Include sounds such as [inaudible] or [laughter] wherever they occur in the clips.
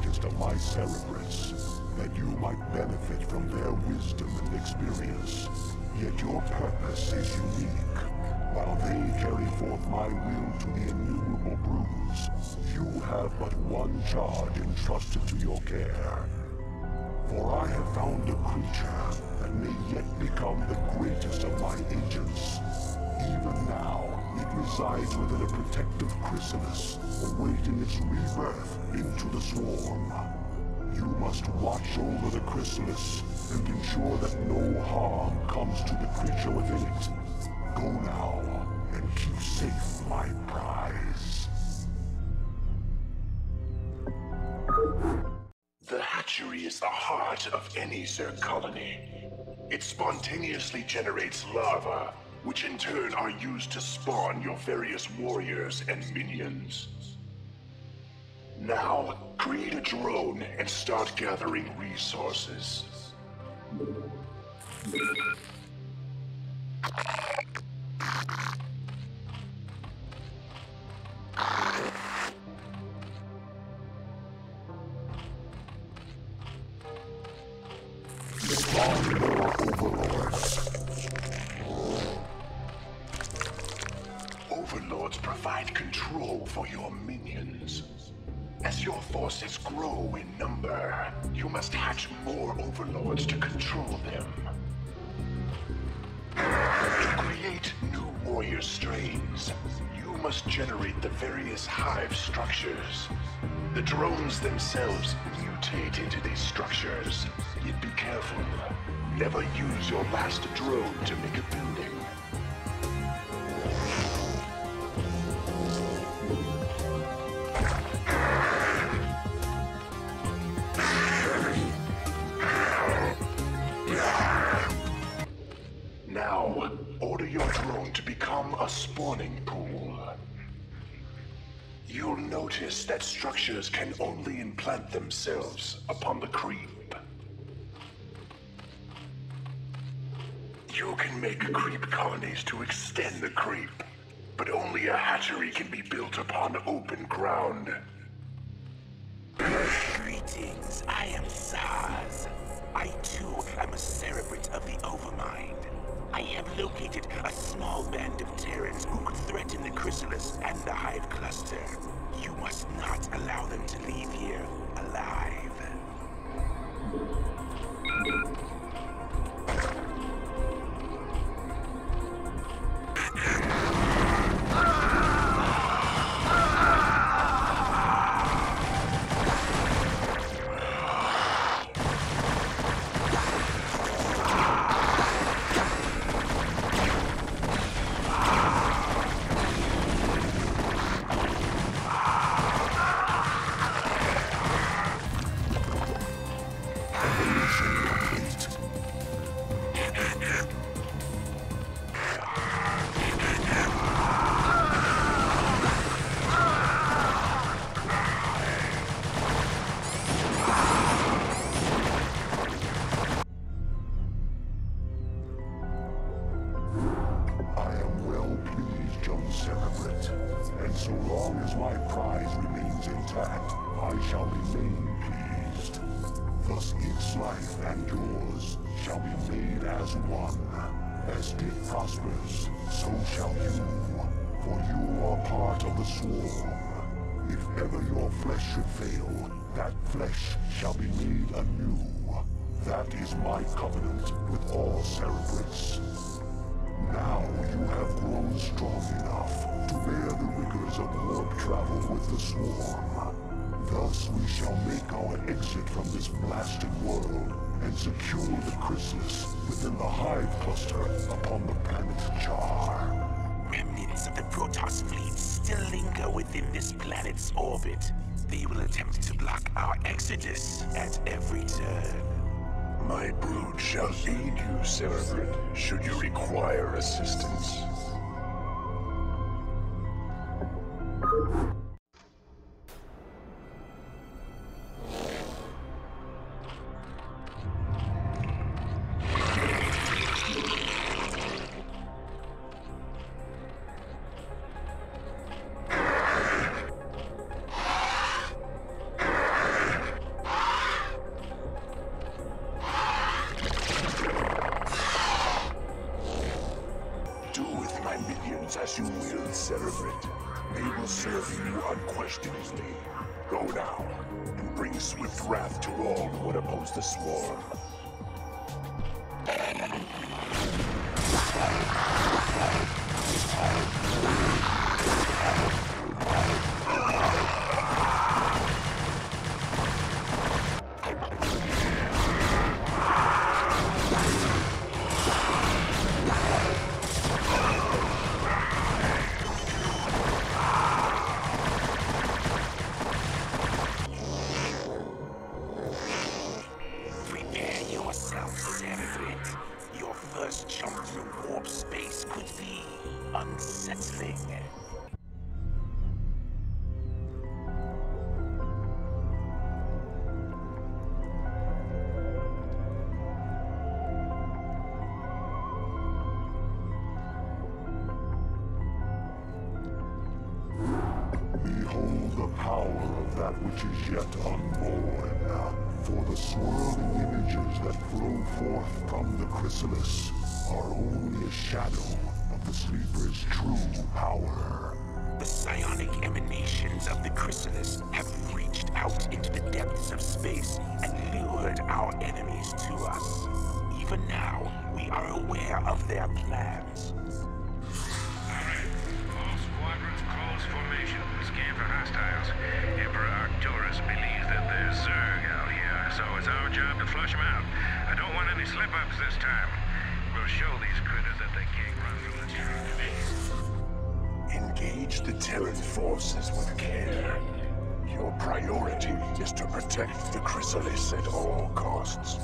greatest of my Cerebrates, that you might benefit from their wisdom and experience. Yet your purpose is unique. While they carry forth my will to the innumerable broods, you have but one charge entrusted to your care. For I have found a creature that may yet become the greatest of my agents. Even now, resides within a protective chrysalis, awaiting its rebirth into the swarm. You must watch over the chrysalis and ensure that no harm comes to the creature within it. Go now and keep safe my prize. The hatchery is the heart of any Zerg colony. It spontaneously generates larvae, which in turn are used to spawn your various warriors and minions. Now, create a drone and start gathering resources. A spawning pool. You'll notice that structures can only implant themselves upon the creep. You can make creep colonies to extend the creep, but only a hatchery can be built upon open ground. Greetings, I am Zasz. I too am a cerebrate of the Overmind. I have located a small band of Terrans who could threaten the Chrysalis and the Hive Cluster. You must not allow them to leave here alive. Aid you, Cerebrate, should you require assistance. Unsettling. Behold the power of that which is yet unborn. For the swirling images that flow forth from the chrysalis are only a shadow of the sleeper's true power. The psionic emanations of the chrysalis have reached out into the depths of space and lured our enemies to us. Even now, we are aware of their plans. All squadrons close formation. Scan for hostiles. Emperor Arcturus believes that there's Zerg out here, so it's our job to flush them out. I don't want any slip-ups this time. We'll show these critters Engage the Terran forces with care. Your priority is to protect the chrysalis at all costs.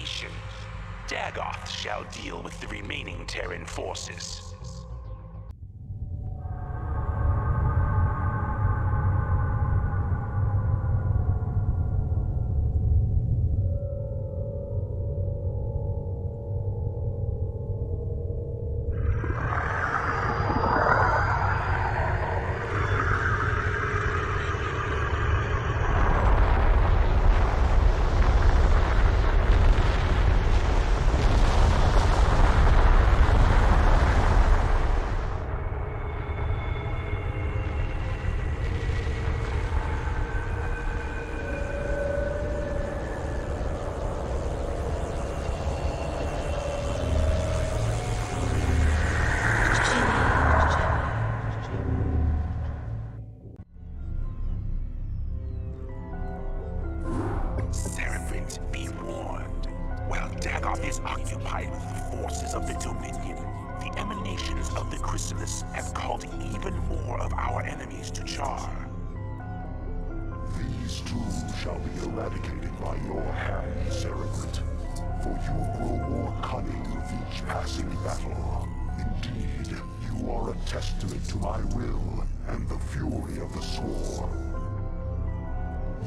Location. Daggoth shall deal with the remaining Terran forces. Cerebrate, be warned. While Daggoth is occupied with the forces of the Dominion, the emanations of the chrysalis have called even more of our enemies to Char. These too shall be eradicated by your hand, Cerebrate. For you grow more cunning with each passing battle. Indeed, you are a testament to my will and the fury of the swarm.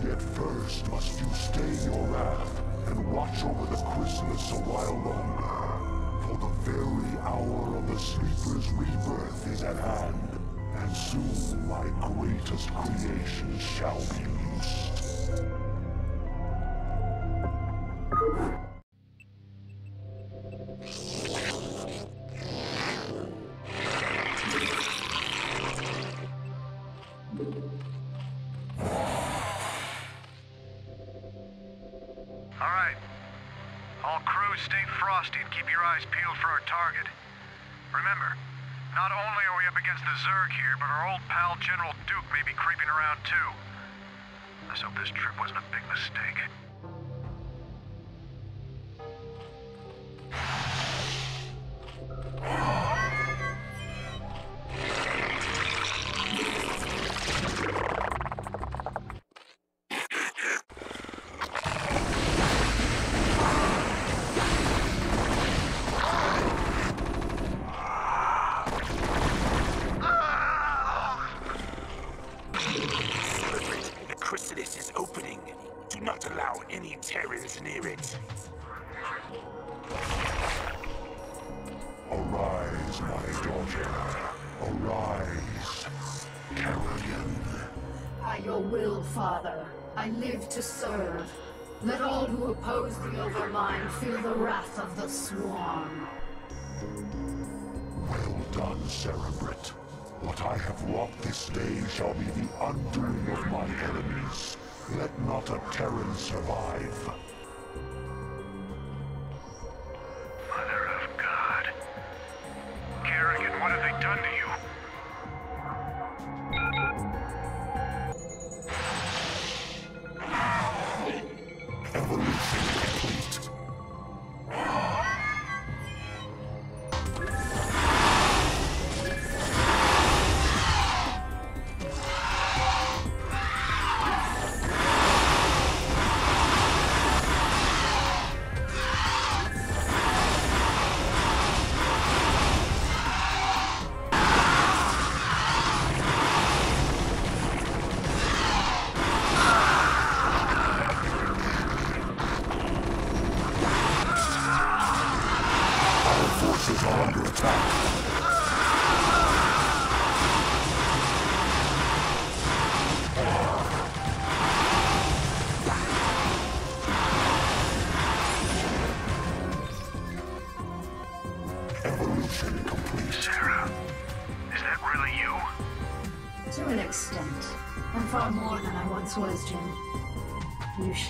Yet first must you stay your wrath and watch over the chrysalis a while longer. For the very hour of the Sleeper's rebirth is at hand, and soon my greatest creation shall be I live to serve. Let all who oppose the Overmind feel the wrath of the Swarm. Well done, Cerebrate. What I have wrought this day shall be the undoing of my enemies. Let not a Terran survive.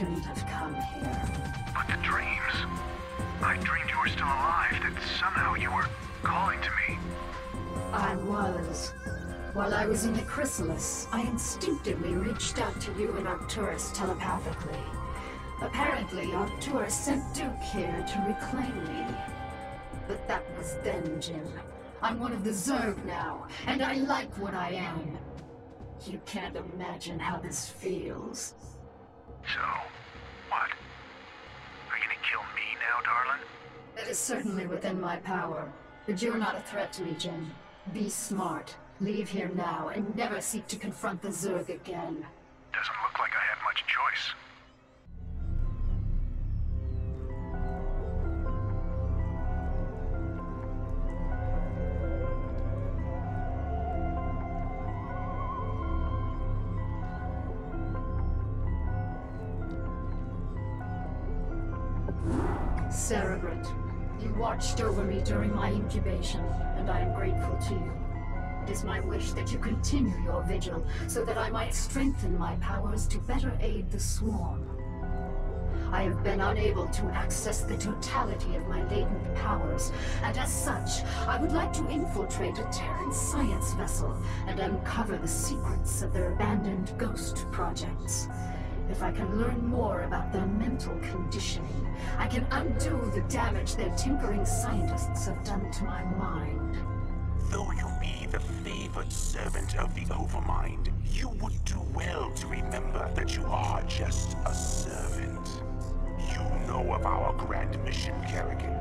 Shouldn't have come here. But the dreams. I dreamed you were still alive, that somehow you were calling to me. I was. While I was in the chrysalis, I instinctively reached out to you and Arcturus telepathically. Apparently, Arcturus sent Duke here to reclaim me. But that was then, Jim. I'm one of the Zerg now, and I like what I am. You can't imagine how this feels. So, what? Are you gonna kill me now, darling? That is certainly within my power. But you're not a threat to me, Jim. Be smart. Leave here now and never seek to confront the Zerg again. Doesn't look like I had much choice. During my incubation, and I am grateful to you. It is my wish that you continue your vigil, so that I might strengthen my powers to better aid the Swarm. I have been unable to access the totality of my latent powers, and as such, I would like to infiltrate a Terran science vessel and uncover the secrets of their abandoned ghost projects. If I can learn more about their mental conditioning, I can undo the damage their tinkering scientists have done to my mind. Though you be the favored servant of the Overmind, you would do well to remember that you are just a servant. You know of our grand mission, Kerrigan.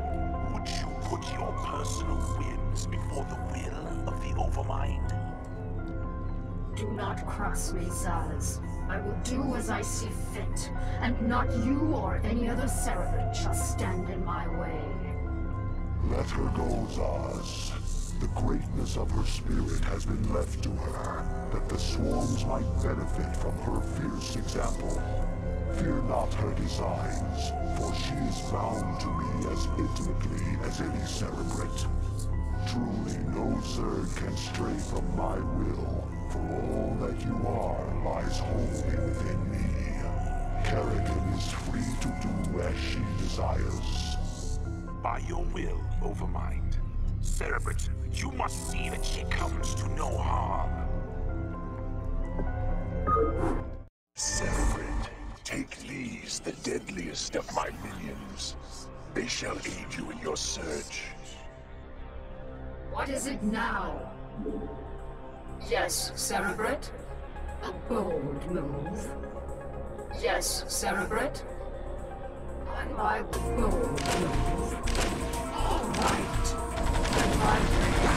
Would you put your personal whims before the will of the Overmind? Do not cross me, Zasz. I will do as I see fit, and not you or any other Cerebrate shall stand in my way. Let her go, Zasz. The greatness of her spirit has been left to her, that the swarms might benefit from her fierce example. Fear not her designs, for she is bound to me as intimately as any Cerebrate. Truly, no Zerg can stray from my will, for all that you are lies wholly within me. Kerrigan is free to do as she desires. By your will, Overmind. Cerebrate, you must see that she comes to no harm. Cerebrate, take these, the deadliest of my minions. They shall aid you in your search. What is it now? Yes, Cerebrate? A bold move. Yes, Cerebrate? On my bold move. All right. On my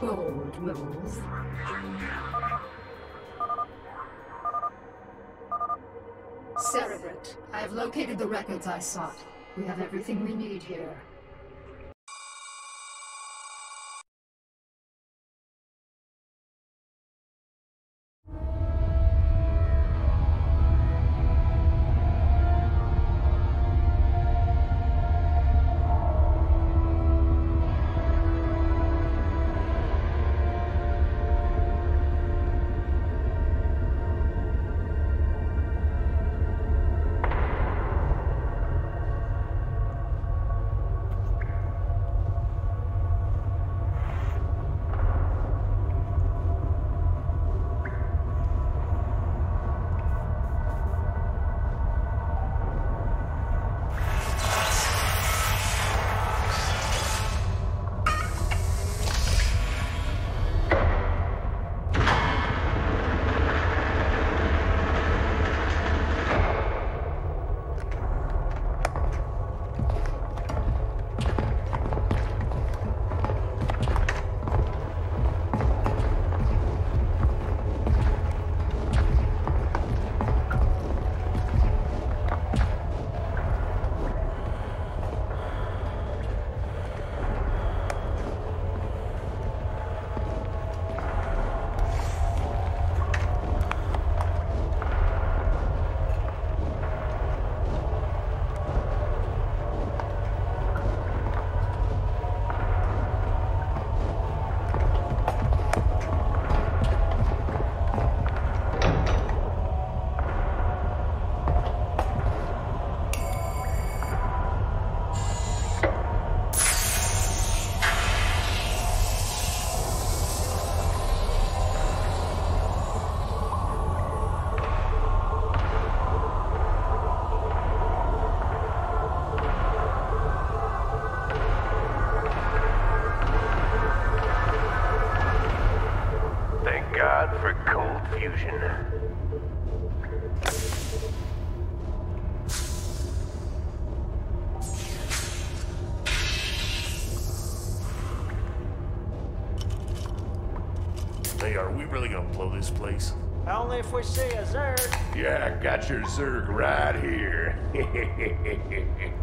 Bold move. Cerebrate, I have located the records I sought. We have everything we need here. This place? Only if we see a Zerg. Yeah, got your Zerg right here. [laughs]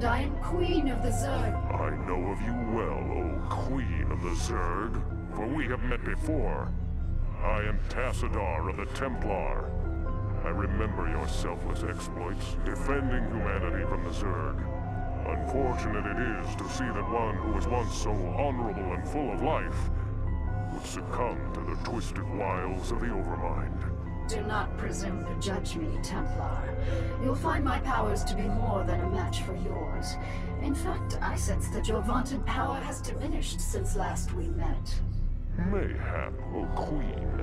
and I am Queen of the Zerg. I know of you well, O Queen of the Zerg, for we have met before. I am Tassadar of the Templar. I remember your selfless exploits, defending humanity from the Zerg. Unfortunate it is to see that one who was once so honorable and full of life would succumb to the twisted wiles of the Overmind. Do not presume to judge me, Templar. You'll find my powers to be more than a match for yours. In fact, I sense that your vaunted power has diminished since last we met. Mayhap, O Queen.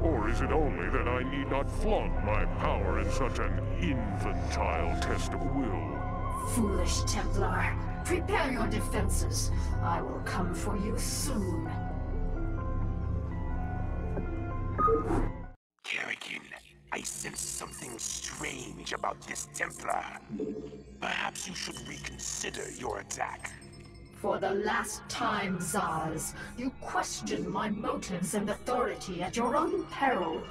Or is it only that I need not flaunt my power in such an infantile test of will? Foolish Templar. Prepare your defenses. I will come for you soon. I sense something strange about this Templar. Perhaps you should reconsider your attack. For the last time, Zasz, you question my motives and authority at your own peril.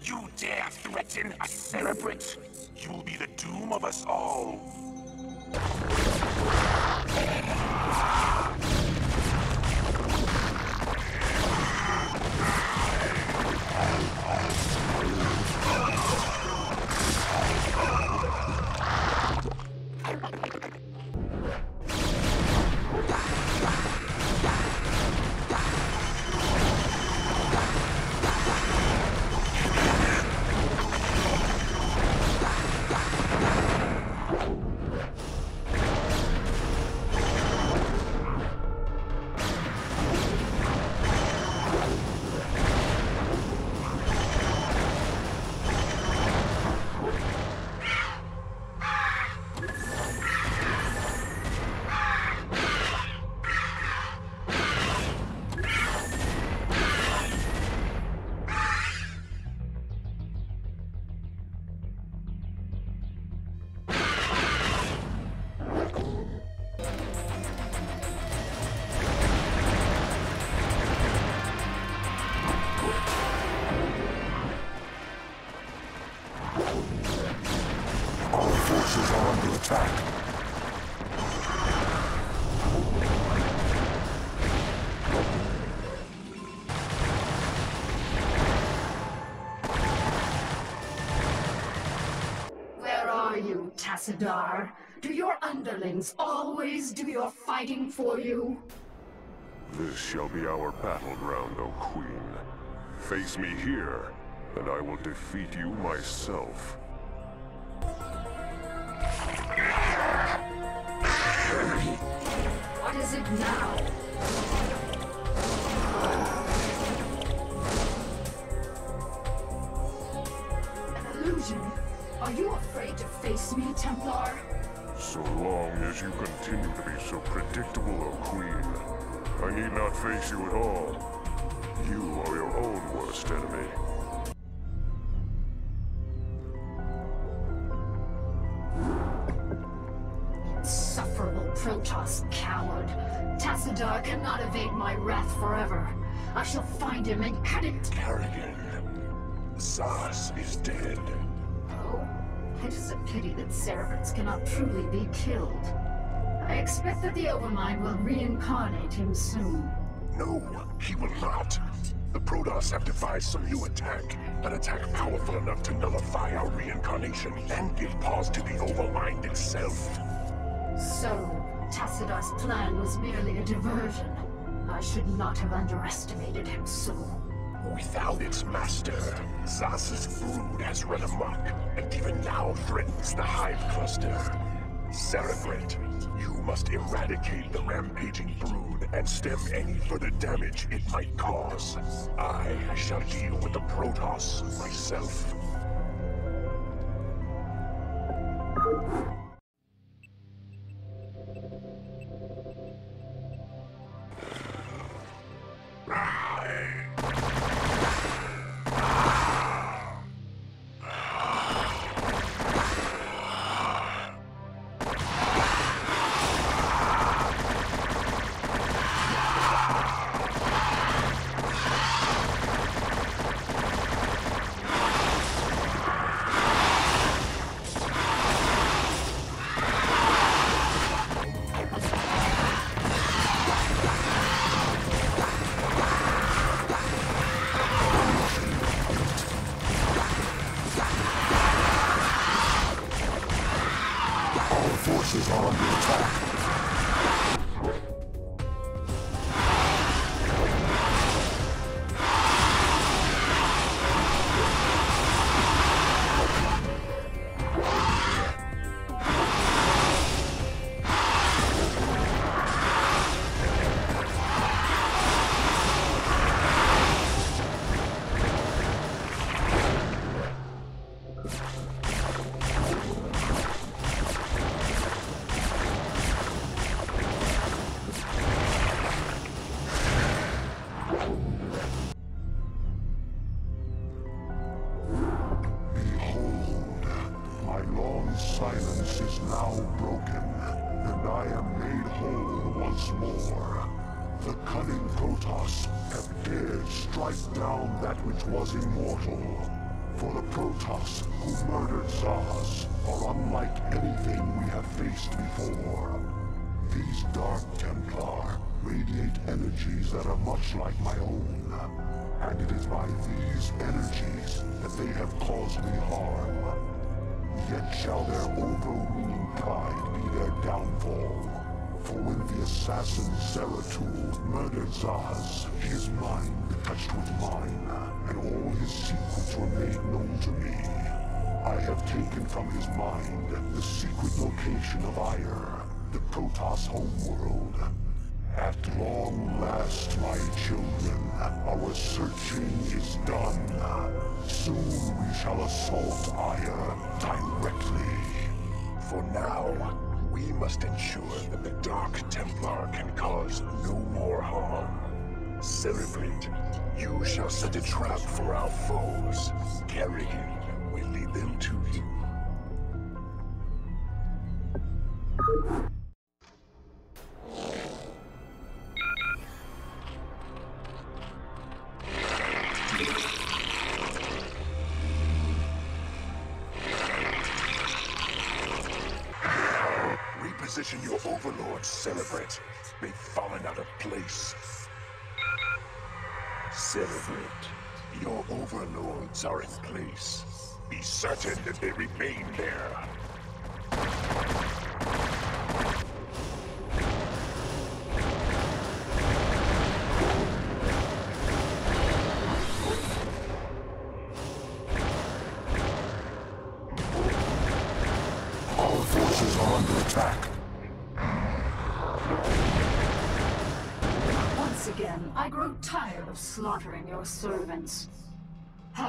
You dare threaten a Cerebrate? You will be the doom of us all. Tassadar? Do your underlings always do your fighting for you? This shall be our battleground, O Queen. Face me here, and I will defeat you myself. Are you afraid to face me, Templar? So long as you continue to be so predictable, O Queen, I need not face you at all. You are your own worst enemy. Insufferable Protoss coward. Tassadar cannot evade my wrath forever. I shall find him and cut it. Kerrigan, Zasz is dead. It is a pity that Cerebrates cannot truly be killed. I expect that the Overmind will reincarnate him soon. No, he will not. The Protoss have devised some new attack. An attack powerful enough to nullify our reincarnation and give pause to the Overmind itself. So, Tassadar's plan was merely a diversion. I should not have underestimated him so. Without its master, Zasz's brood has run amok, and even now threatens the Hive Cluster. Cerebrate, you must eradicate the rampaging brood and stem any further damage it might cause. I shall deal with the Protoss myself. Have caused me harm. Yet shall their overruling pride be their downfall. For when the assassin Zeratul murdered Zasz, his mind touched with mine, and all his secrets were made known to me. I have taken from his mind the secret location of Aiur, the Protoss homeworld. At long last, my children, our searching is done. Soon we shall assault Aiur directly. For now, we must ensure that the Dark Templar can cause no more harm. Cerebrate, you shall set a trap for our foes. Kerrigan will lead them to you. they remain there. All forces are under attack. Once again, I grow tired of slaughtering your servants.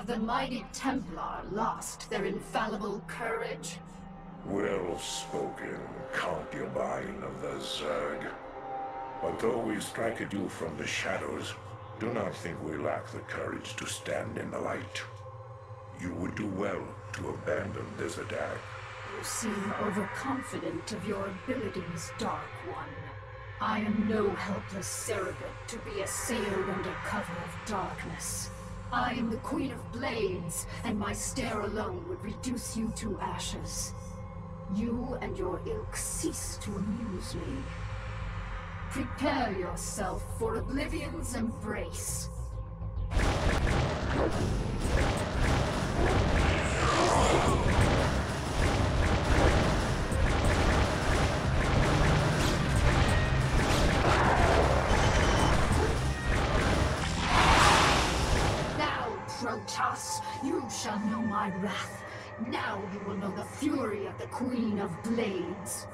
The mighty Templar lost their infallible courage? Well spoken, concubine of the Zerg. But though we strike at you from the shadows, do not think we lack the courage to stand in the light. You would do well to abandon this attack. You seem overconfident of your abilities, Dark One. I am no helpless cerebrate to be assailed under cover of darkness. I am the Queen of Blades, and my stare alone would reduce you to ashes. You and your ilk cease to amuse me. Prepare yourself for Oblivion's embrace. My wrath. Now you will know the fury of the Queen of Blades.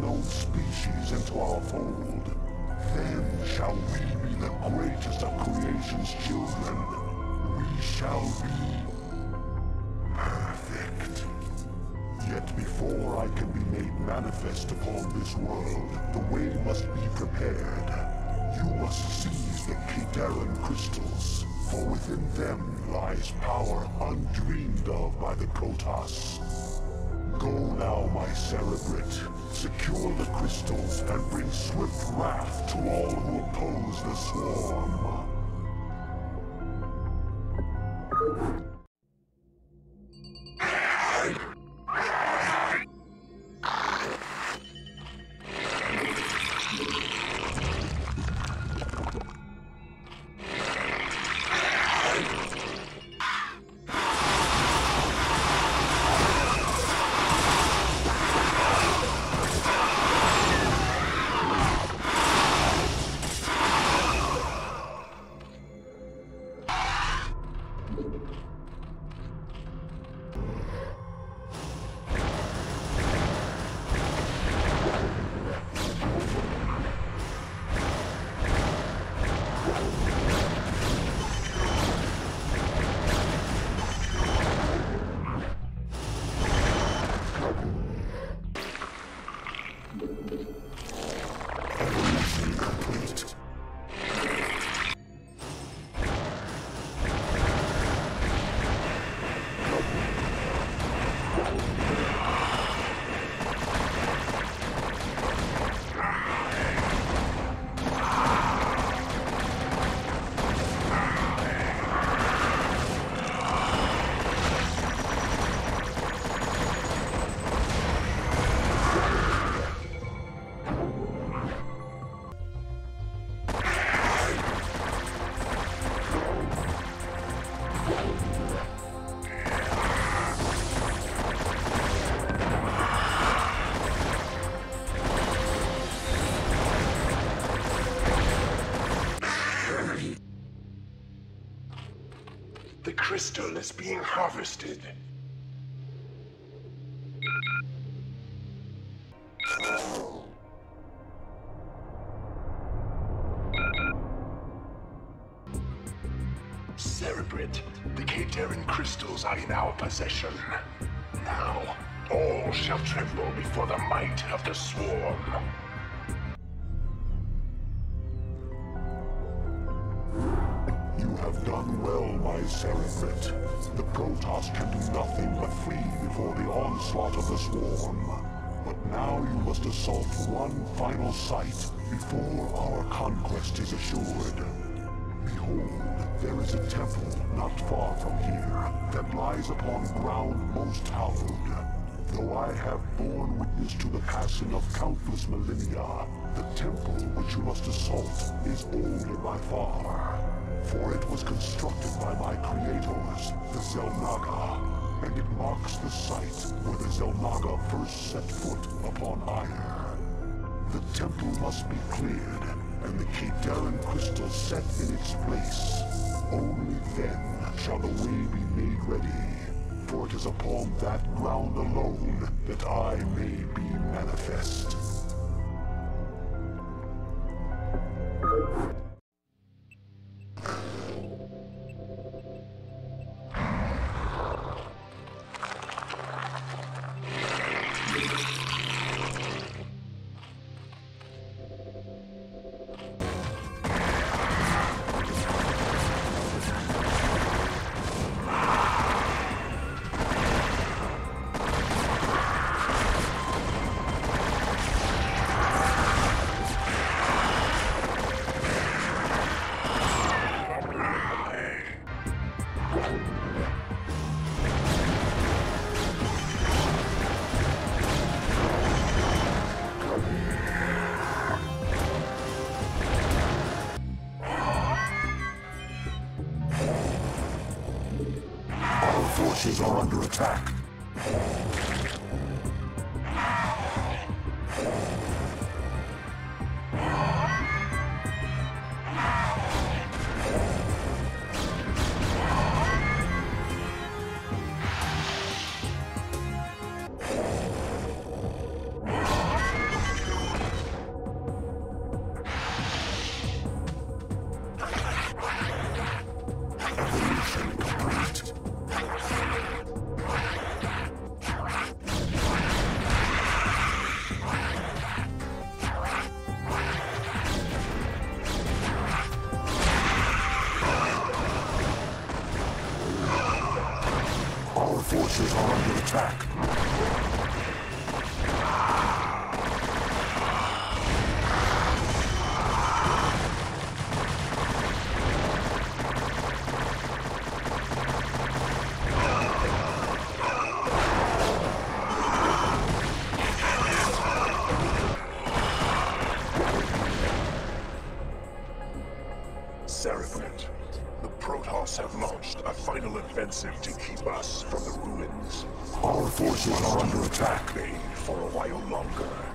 Known species into our fold. Then shall we be the greatest of creation's children. We shall be perfect. Yet before I can be made manifest upon this world, the way must be prepared. You must seize the Khaydarin crystals, for within them lies power undreamed of by the Kotas. Go now, my Cerebrate. Secure the crystals and bring swift wrath to all who oppose the swarm. Crystal is being harvested. The Protoss can do nothing but flee before the onslaught of the Swarm. But now you must assault one final site before our conquest is assured. Behold, there is a temple not far from here that lies upon ground most hallowed. Though I have borne witness to the passing of countless millennia, the temple which you must assault is older by far. For it was constructed by my creators, the Xel'Naga, and it marks the site where the Xel'Naga first set foot upon Aiur. The temple must be cleared, and the Khaydarin crystal set in its place. Only then shall the way be made ready, for it is upon that ground alone that I may be manifest. Are under attack. Cerebrate, the Protoss have launched a final offensive to keep us from the ruins. Our forces are under attack. Bay for a while longer.